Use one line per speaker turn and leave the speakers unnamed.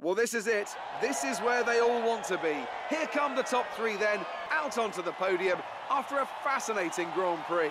Well, this is it. This is where they all want to be. Here come the top three then, out onto the podium after a fascinating Grand Prix.